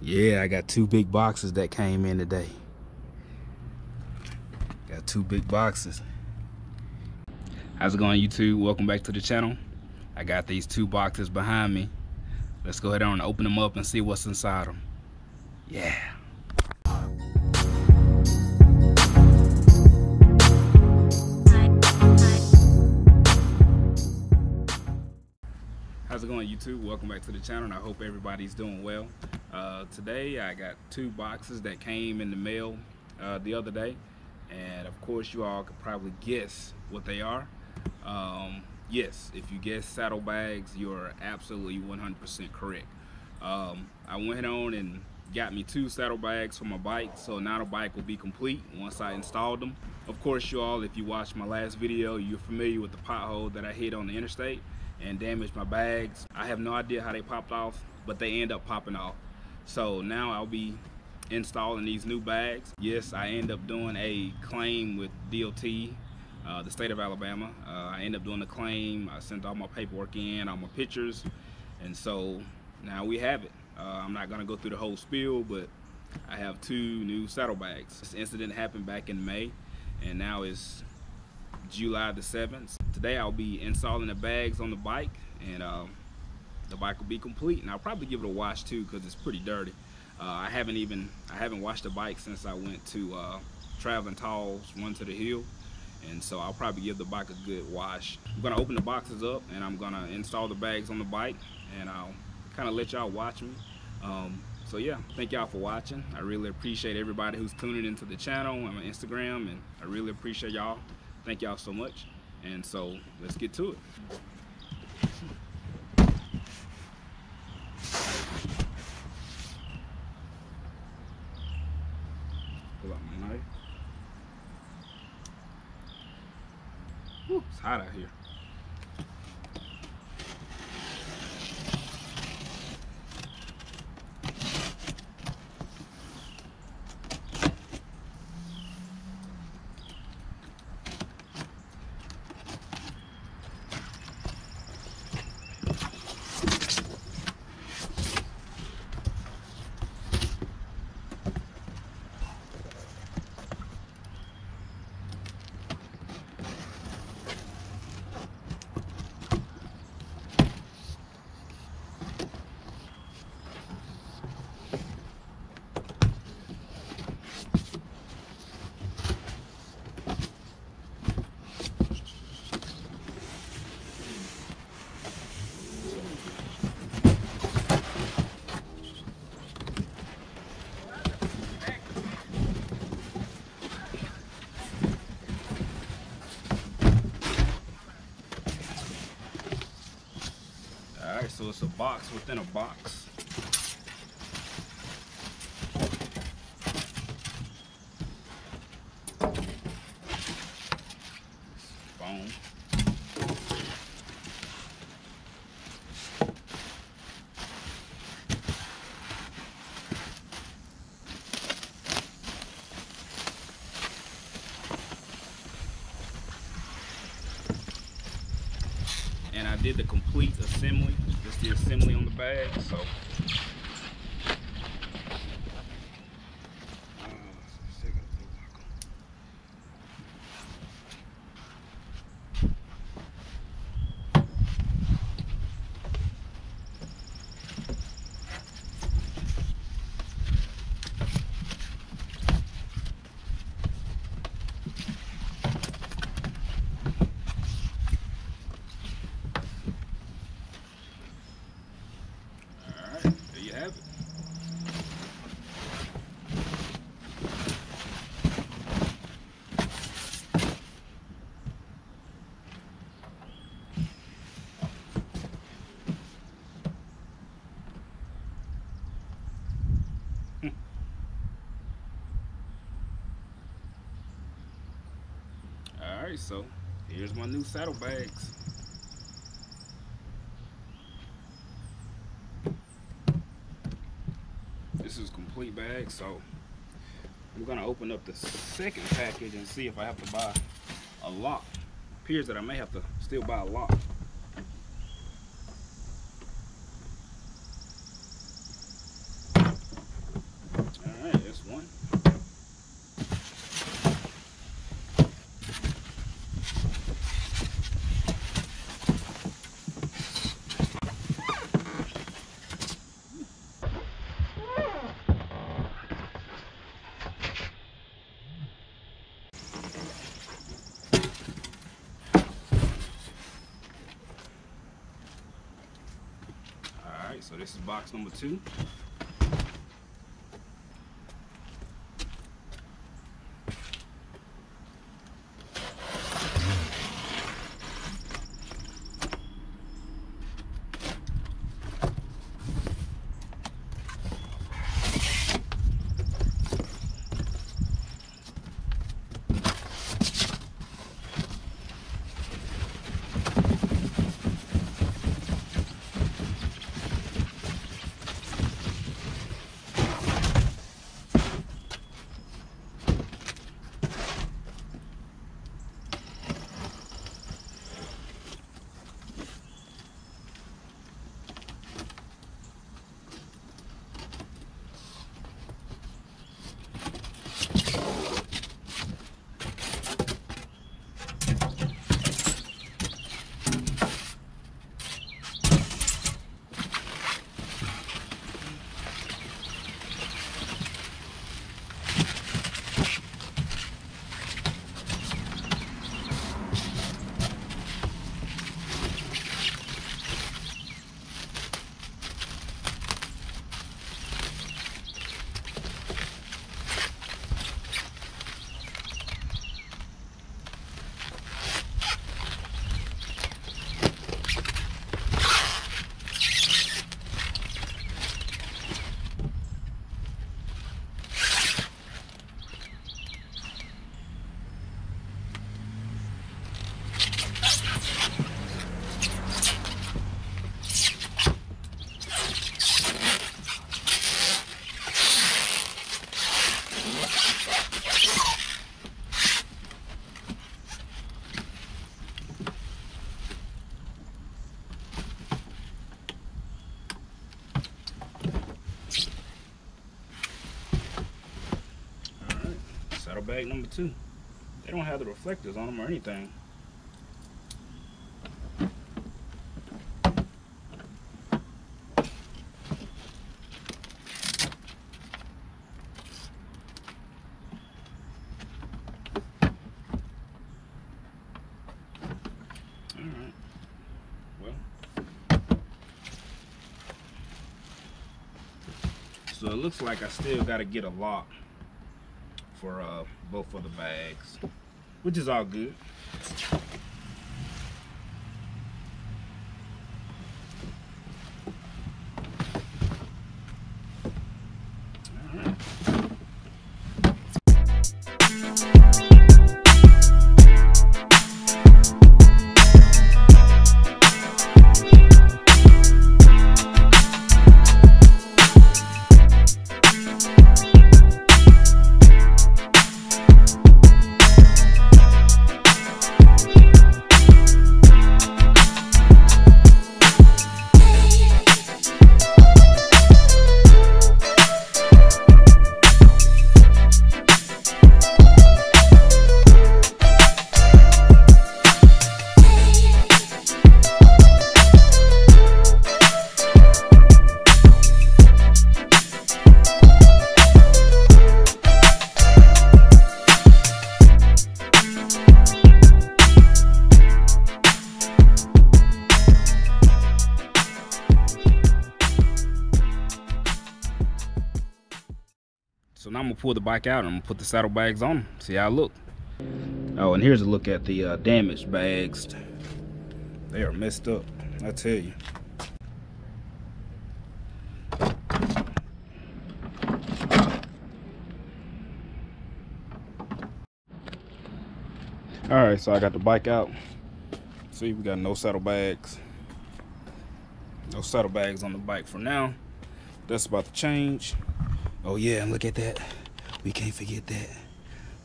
Yeah, I got two big boxes that came in today. Got two big boxes. How's it going YouTube? Welcome back to the channel. I got these two boxes behind me. Let's go ahead and open them up and see what's inside them. Yeah. How's it going YouTube? Welcome back to the channel and I hope everybody's doing well. Uh, today I got two boxes that came in the mail uh, the other day and of course you all could probably guess what they are. Um, yes, if you guess saddlebags you're absolutely 100% correct. Um, I went on and got me two saddlebags for my bike so now the bike will be complete once I installed them. Of course you all if you watched my last video you're familiar with the pothole that I hit on the interstate and damaged my bags. I have no idea how they popped off, but they end up popping off. So now I'll be installing these new bags. Yes, I end up doing a claim with DOT, uh, the state of Alabama. Uh, I end up doing a claim. I sent all my paperwork in, all my pictures, and so now we have it. Uh, I'm not gonna go through the whole spiel, but I have two new saddlebags. This incident happened back in May, and now it's July the 7th. Today I'll be installing the bags on the bike and um, the bike will be complete and I'll probably give it a wash too because it's pretty dirty. Uh, I haven't even, I haven't washed the bike since I went to uh, Traveling Tall's Run to the Hill and so I'll probably give the bike a good wash. I'm gonna open the boxes up and I'm gonna install the bags on the bike and I'll kind of let y'all watch me. Um, so yeah, thank y'all for watching. I really appreciate everybody who's tuning into the channel on my Instagram and I really appreciate y'all. Thank y'all so much. And so let's get to it. Pull out my knife. Whew, it's hot out here. So it's a box within a box. Phone. and I did the complete assembly. Just the assembly on the bag, so. Uh, still got the lock on. All right, there you have it. All so here's my new saddlebags. This is complete bag, so I'm gonna open up the second package and see if I have to buy a lock. Appears that I may have to still buy a lock. right, so this is box number two. Bag number two. They don't have the reflectors on them or anything. So it looks like I still got to get a lock for uh, both of the bags, which is all good. Pull the bike out and put the saddlebags on, see how I look. Oh, and here's a look at the uh, damaged bags. They are messed up, I tell you. All right, so I got the bike out. See, we got no saddlebags. No saddlebags on the bike for now. That's about to change. Oh yeah, and look at that. We can't forget that.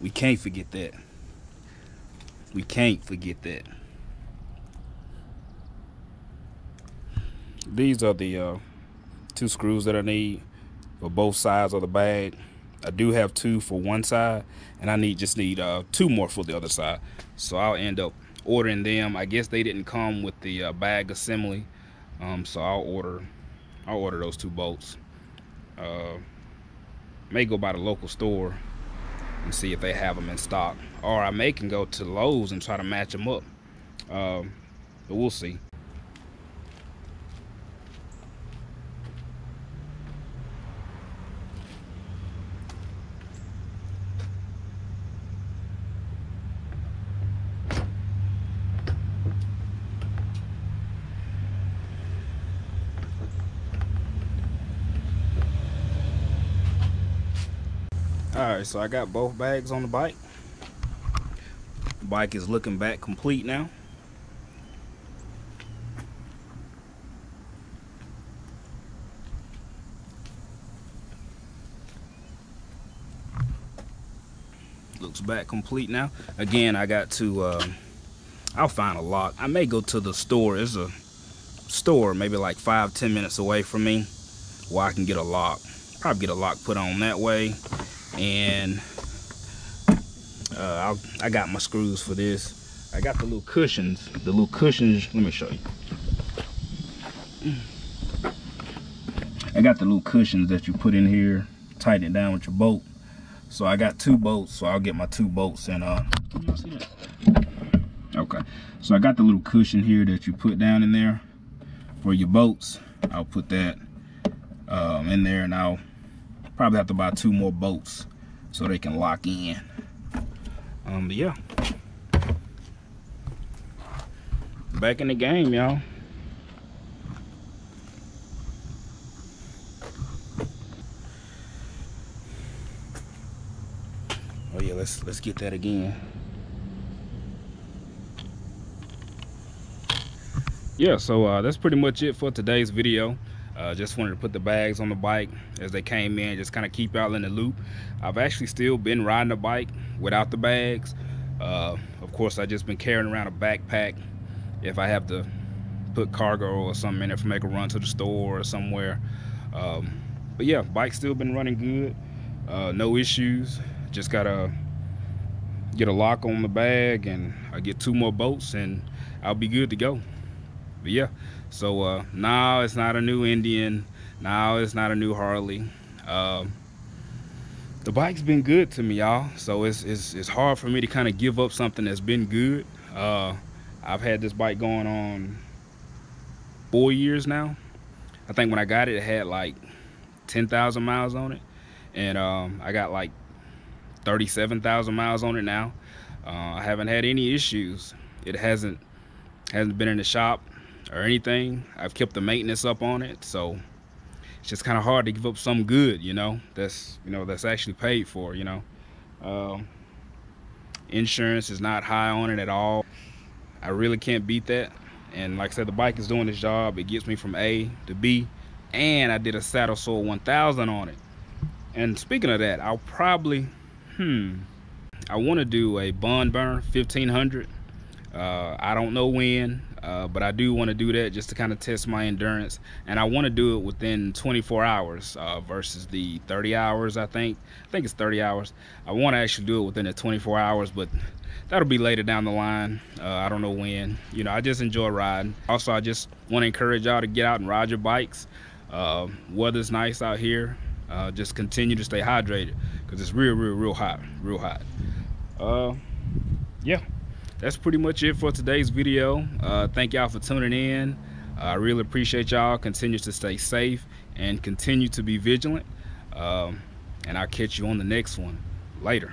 We can't forget that. We can't forget that. These are the uh, two screws that I need for both sides of the bag. I do have two for one side, and I need just need uh, two more for the other side. So I'll end up ordering them. I guess they didn't come with the uh, bag assembly, um, so I'll order I'll order those two bolts. Uh, may go by the local store and see if they have them in stock. Or I may can go to Lowe's and try to match them up. Um, but we'll see. Alright, so I got both bags on the bike. The bike is looking back complete now. looks back complete now. Again I got to uh, I'll find a lock. I may go to the store. There's a store maybe like five ten minutes away from me where I can get a lock. Probably get a lock put on that way and uh, I got my screws for this I got the little cushions the little cushions let me show you I got the little cushions that you put in here tighten it down with your bolt so I got two bolts, so I'll get my two bolts and uh Okay. So I got the little cushion here that you put down in there for your bolts. I'll put that um, in there and I'll probably have to buy two more bolts so they can lock in. Um, but yeah. Back in the game, y'all. Oh yeah, let's let's get that again. Yeah, so uh, that's pretty much it for today's video. Uh, just wanted to put the bags on the bike as they came in, just kind of keep y'all in the loop. I've actually still been riding the bike without the bags. Uh, of course, I just been carrying around a backpack if I have to put cargo or something in it for make a run to the store or somewhere. Um, but yeah, bike still been running good. Uh, no issues just gotta get a lock on the bag and I get two more bolts and I'll be good to go but yeah so uh, now it's not a new Indian. Now it's not a new Harley. Uh, the bike's been good to me y'all. So it's, it's, it's hard for me to kind of give up something that's been good. Uh, I've had this bike going on four years now. I think when I got it it had like 10,000 miles on it. And um, I got like 37,000 miles on it now. Uh, I haven't had any issues. It hasn't hasn't been in the shop or anything. I've kept the maintenance up on it, so it's just kind of hard to give up some good, you know. That's you know that's actually paid for, you know. Um, insurance is not high on it at all. I really can't beat that. And like I said, the bike is doing its job. It gets me from A to B, and I did a Saddle Sore 1000 on it. And speaking of that, I'll probably hmm, I want to do a Bun Burner 1500. Uh, I don't know when, uh, but I do want to do that just to kind of test my endurance. And I want to do it within 24 hours uh, versus the 30 hours, I think. I think it's 30 hours. I want to actually do it within the 24 hours, but that'll be later down the line. Uh, I don't know when. You know, I just enjoy riding. Also, I just want to encourage y'all to get out and ride your bikes. Uh, weather's nice out here uh, just continue to stay hydrated because it's real real real hot real hot uh yeah that's pretty much it for today's video. Uh thank y'all for tuning in. Uh, i really appreciate y'all. Continue to stay safe and continue to be vigilant. Um and i'll catch you on the next one. Later